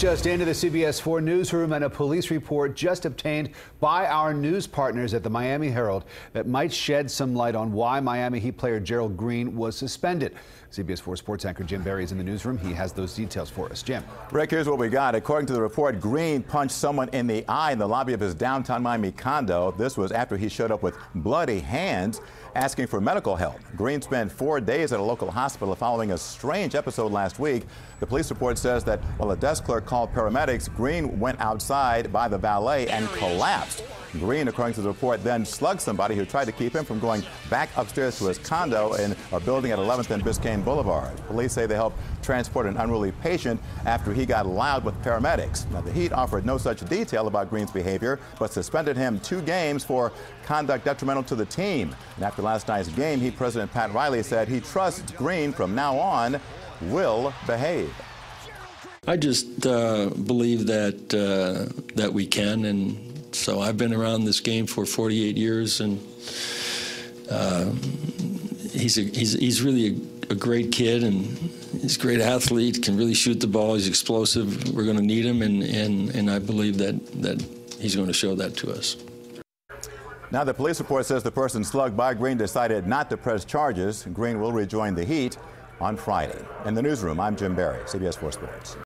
Just into the CBS 4 newsroom and a police report just obtained by our news partners at the Miami Herald that might shed some light on why Miami Heat player Gerald Green was suspended. CBS 4 sports anchor Jim Berry is in the newsroom. He has those details for us. Jim. Rick, here's what we got. According to the report, Green punched someone in the eye in the lobby of his downtown Miami condo. This was after he showed up with bloody hands asking for medical help. Green spent four days at a local hospital following a strange episode last week. The police report says that while a desk clerk called paramedics, Green went outside by the valet and collapsed. Green, according to the report, then slugged somebody who tried to keep him from going back upstairs to his condo in a building at 11th and Biscayne Boulevard. Police say they helped transport an unruly patient after he got loud with paramedics. Now, the Heat offered no such detail about Green's behavior, but suspended him two games for conduct detrimental to the team. And after last night's game, Heat President Pat Riley said he trusts Green from now on will behave. I just uh, believe that uh, that we can, and so I've been around this game for 48 years, and uh, he's a, he's he's really a, a, great kid, and he's a great athlete. Can really shoot the ball. He's explosive. We're going to need him, and and and I believe that that he's going to show that to us. Now, the police report says the person slugged by Green decided not to press charges. Green will rejoin the Heat on Friday. In the newsroom, I'm Jim Berry, CBS 4 Sports.